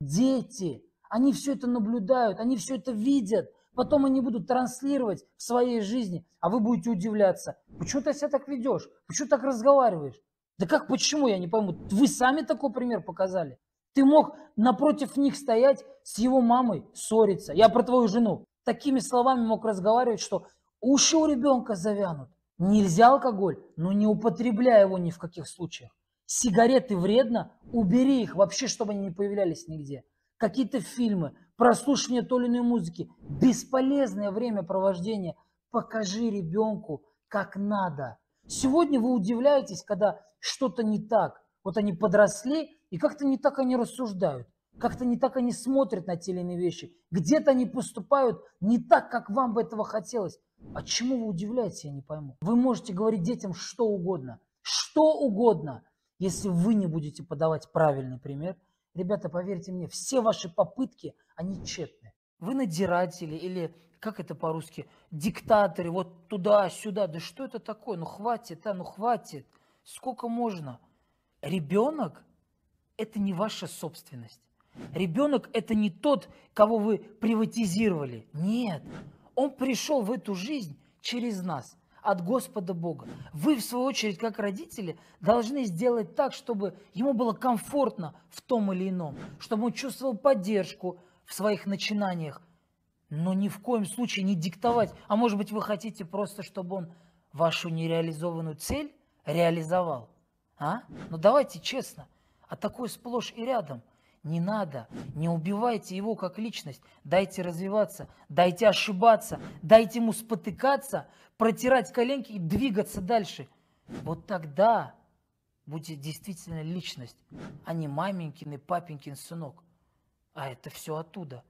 Дети, они все это наблюдают, они все это видят. Потом они будут транслировать в своей жизни, а вы будете удивляться. Почему ты себя так ведешь? Почему так разговариваешь? Да как почему, я не пойму. Вы сами такой пример показали. Ты мог напротив них стоять с его мамой, ссориться. Я про твою жену. Такими словами мог разговаривать, что уши у ребенка завянут. Нельзя алкоголь, но не употребляй его ни в каких случаях. Сигареты вредно, убери их вообще, чтобы они не появлялись нигде. Какие-то фильмы, прослушивание той или иной музыки, бесполезное времяпровождение. Покажи ребенку, как надо. Сегодня вы удивляетесь, когда что-то не так. Вот они подросли, и как-то не так они рассуждают. Как-то не так они смотрят на те или иные вещи. Где-то они поступают не так, как вам бы этого хотелось. А чему вы удивляетесь, я не пойму. Вы можете говорить детям что угодно. Что угодно. Если вы не будете подавать правильный пример, ребята, поверьте мне, все ваши попытки, они тщетны. Вы надиратели или, как это по-русски, диктаторы, вот туда-сюда. Да что это такое? Ну хватит, а, ну хватит. Сколько можно? Ребенок – это не ваша собственность. Ребенок – это не тот, кого вы приватизировали. Нет, он пришел в эту жизнь через нас, от Господа Бога. Вы, в свою очередь, как родители, должны сделать так, чтобы ему было комфортно в том или ином, чтобы он чувствовал поддержку в своих начинаниях, но ни в коем случае не диктовать. А может быть, вы хотите просто, чтобы он вашу нереализованную цель реализовал? А? Ну давайте честно, а такое сплошь и рядом – не надо, не убивайте его как личность, дайте развиваться, дайте ошибаться, дайте ему спотыкаться, протирать коленки и двигаться дальше. Вот тогда будет действительно личность, а не маменькин и папенькин сынок. А это все оттуда.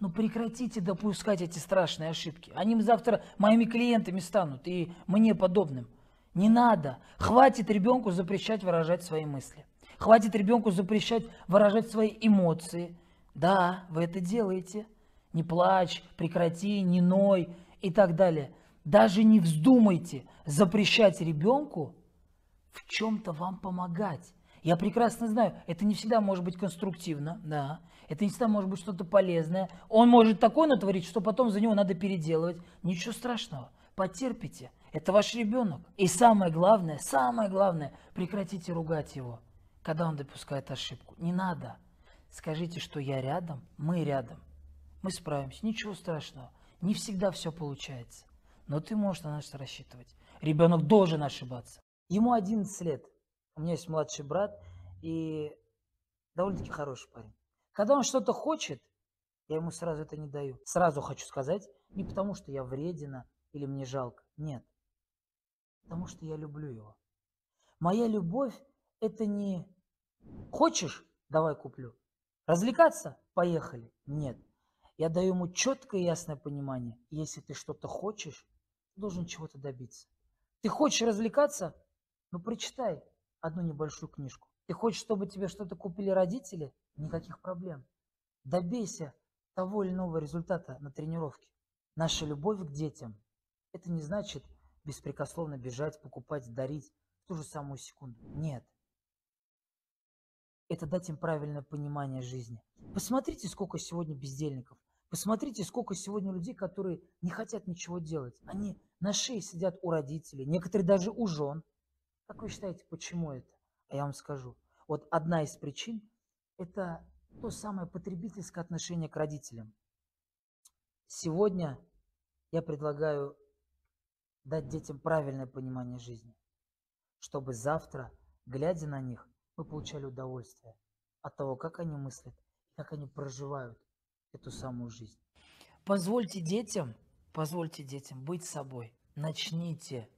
Ну прекратите допускать эти страшные ошибки. Они завтра моими клиентами станут и мне подобным. Не надо. Хватит ребенку запрещать выражать свои мысли. Хватит ребенку запрещать выражать свои эмоции. Да, вы это делаете. Не плачь, прекрати, не ной и так далее. Даже не вздумайте запрещать ребенку в чем-то вам помогать. Я прекрасно знаю, это не всегда может быть конструктивно, да, это не всегда может быть что-то полезное. Он может такое натворить, что потом за него надо переделывать. Ничего страшного, потерпите, это ваш ребенок. И самое главное, самое главное, прекратите ругать его когда он допускает ошибку. Не надо. Скажите, что я рядом, мы рядом. Мы справимся, ничего страшного. Не всегда все получается. Но ты можешь на нас рассчитывать. Ребенок должен ошибаться. Ему 11 лет. У меня есть младший брат и довольно-таки хороший парень. Когда он что-то хочет, я ему сразу это не даю. Сразу хочу сказать, не потому что я вредина или мне жалко. Нет. Потому что я люблю его. Моя любовь – это не Хочешь? Давай куплю. Развлекаться? Поехали. Нет. Я даю ему четкое и ясное понимание. Если ты что-то хочешь, ты должен чего-то добиться. Ты хочешь развлекаться? Ну, прочитай одну небольшую книжку. Ты хочешь, чтобы тебе что-то купили родители? Никаких проблем. Добейся того или иного результата на тренировке. Наша любовь к детям – это не значит беспрекословно бежать, покупать, дарить в ту же самую секунду. Нет это дать им правильное понимание жизни. Посмотрите, сколько сегодня бездельников. Посмотрите, сколько сегодня людей, которые не хотят ничего делать. Они на шее сидят у родителей, некоторые даже у жен. Как вы считаете, почему это? А я вам скажу. Вот одна из причин – это то самое потребительское отношение к родителям. Сегодня я предлагаю дать детям правильное понимание жизни, чтобы завтра, глядя на них, мы получали удовольствие от того, как они мыслят и как они проживают эту самую жизнь. Позвольте детям, позвольте детям быть собой. Начните,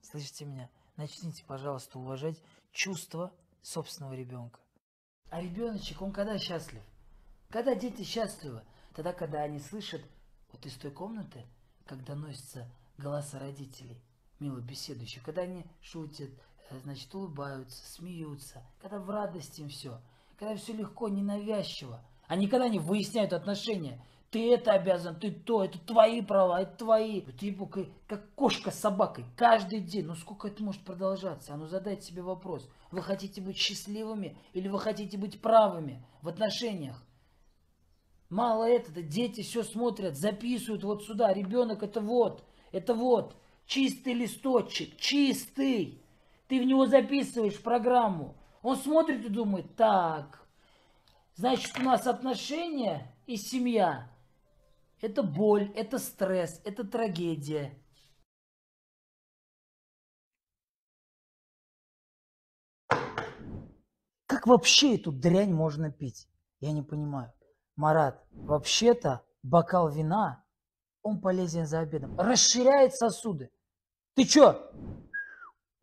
слышите меня, начните, пожалуйста, уважать чувства собственного ребенка. А ребеночек, он когда счастлив? Когда дети счастливы? Тогда, когда они слышат вот из той комнаты, когда носятся голоса родителей, мило беседующих, когда они шутят, значит, улыбаются, смеются, когда в радости им все, когда все легко, ненавязчиво. Они никогда не выясняют отношения. ты это обязан, ты то, это твои права, это твои. Типа как кошка с собакой, каждый день. Ну сколько это может продолжаться? А ну задайте себе вопрос. Вы хотите быть счастливыми или вы хотите быть правыми в отношениях? Мало этого, дети все смотрят, записывают вот сюда. Ребенок это вот, это вот, чистый листочек, чистый. Ты в него записываешь программу. Он смотрит и думает, так, значит у нас отношения и семья это боль, это стресс, это трагедия. Как вообще эту дрянь можно пить? Я не понимаю. Марат, вообще-то бокал вина, он полезен за обедом. Расширяет сосуды. Ты чё?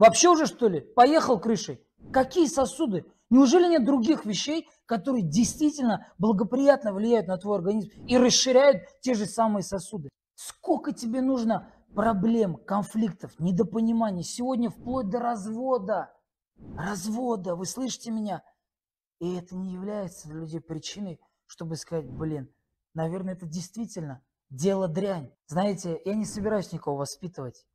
Вообще уже что ли? Поехал крышей? Какие сосуды? Неужели нет других вещей, которые действительно благоприятно влияют на твой организм и расширяют те же самые сосуды? Сколько тебе нужно проблем, конфликтов, недопониманий сегодня вплоть до развода? Развода, вы слышите меня? И это не является для людей причиной, чтобы сказать, блин, наверное, это действительно дело дрянь. Знаете, я не собираюсь никого воспитывать,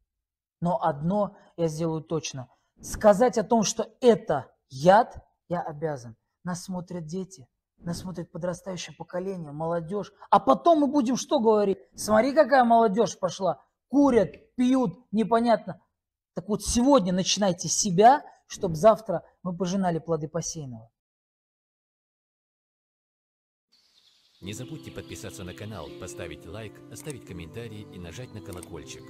но одно я сделаю точно. Сказать о том, что это яд, я обязан. Нас смотрят дети, нас смотрит подрастающее поколение, молодежь. А потом мы будем что говорить? Смотри, какая молодежь пошла. Курят, пьют, непонятно. Так вот сегодня начинайте себя, чтобы завтра мы пожинали плоды посеянного. Не забудьте подписаться на канал, поставить лайк, оставить комментарий и нажать на колокольчик.